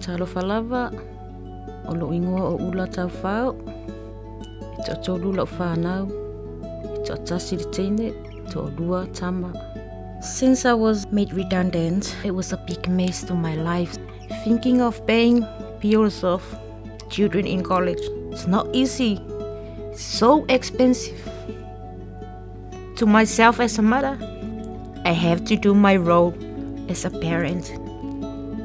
Talo falava, o lo ingoa o ula tau whao, i to tolu lau whanau, i to atasi di teine, to lua tama. Since I was made redundant, it was a big mess to my life. Thinking of paying bills of children in college, it's not easy. It's so expensive. To myself as a mother, I have to do my role as a parent.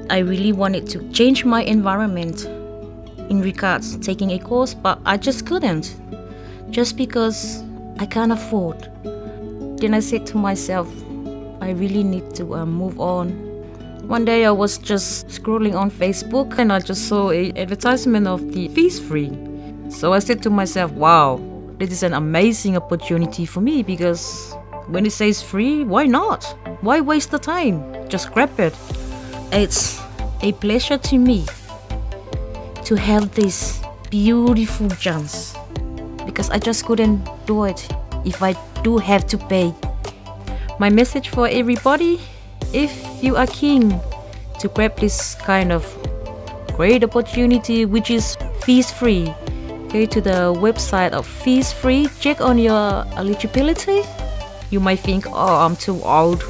I really wanted to change my environment in regards taking a course, but I just couldn't. Just because I can't afford. Then I said to myself, I really need to uh, move on. One day I was just scrolling on Facebook and I just saw an advertisement of the fees free. So I said to myself, wow, this is an amazing opportunity for me because when it says free, why not? Why waste the time? Just grab it. It's a pleasure to me to have this beautiful chance because I just couldn't do it if I do have to pay. My message for everybody if you are keen to grab this kind of great opportunity which is fees free, go to the website of fees free, check on your eligibility. You might think, oh, I'm too old.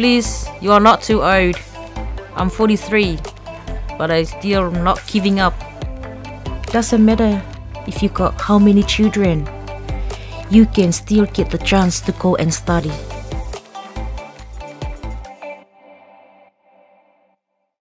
Please, you are not too old. I'm 43, but I still not giving up. Doesn't matter if you got how many children, you can still get the chance to go and study.